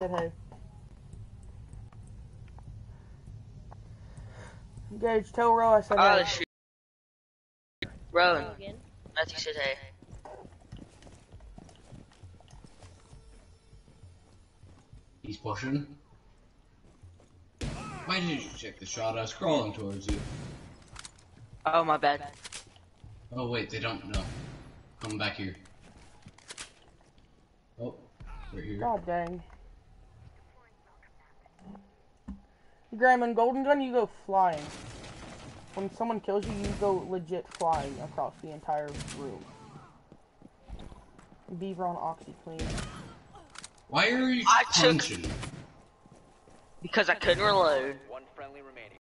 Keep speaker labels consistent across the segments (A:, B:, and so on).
A: said hey. Gage, tell Ro I said
B: Oh
A: hey.
B: shoot. Rowan,
C: Go again.
B: Matthew said hey.
D: He's pushing. Why didn't you check the shot? I was crawling towards you.
B: Oh my bad.
D: Oh wait, they don't know. Come back here. Oh, right here.
A: God dang. Graham, in Golden Gun, you go flying. When someone kills you, you go legit flying across the entire room. Beaver on OxyClean.
D: Why are you
B: I took- Because I couldn't reload.
E: One friendly remaining.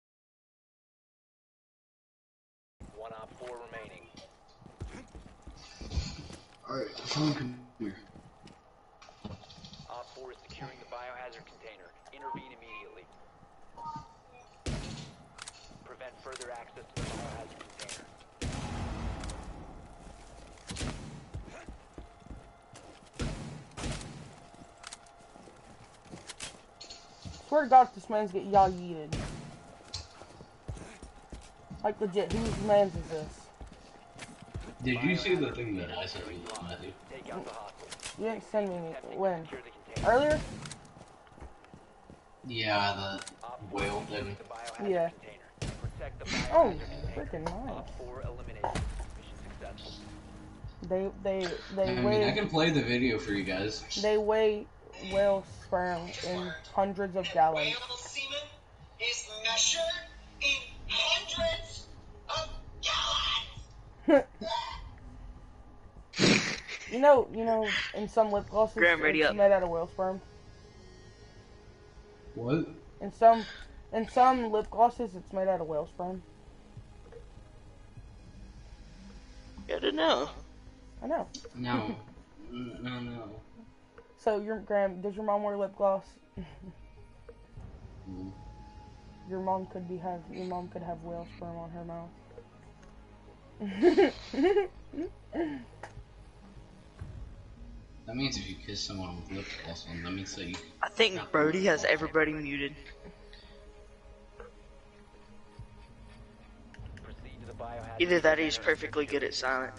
E: One OpFor remaining.
D: Alright, someone come here.
E: Op four is securing the biohazard container. Intervene immediately. Prevent further access to the biohazard container.
A: Swear to God, if this man's get y'all yeeted. Like legit, whose man's is this?
D: Did you see the thing that I sent you, Matthew?
E: Take out the hostile.
A: You didn't send me anything. When?
E: secure the container.
A: Earlier?
D: Yeah, the
E: OpFor
D: whale
E: securing
D: thing.
E: the biohazard
A: Yeah.
E: container. Protect the
A: Oh,
E: biohazard container.
A: freaking nice.
E: OpFor eliminated.
A: They, they,
D: I
A: they
D: mean,
A: weigh,
D: I can play the video for you guys.
A: they weigh whale sperm in hundreds of gallons.
F: Whale semen is measured in hundreds of gallons.
A: You know, you know, in some lip glosses,
B: Graham, ready
A: it's
B: up.
A: made out of whale sperm.
D: What?
A: In some, in some lip glosses, it's made out of whale sperm.
B: Gotta know.
A: I know.
D: No. N- no, no.
A: So your Graham, does your mom wear lip gloss?
D: Mm.
A: Your mom could be have your mom could have whale sperm on her mouth.
D: That means if you kiss someone with lip gloss on, that means that you.
B: I think Brody has everybody muted.
E: Proceed to the
B: Either that or he's perfectly good at silent.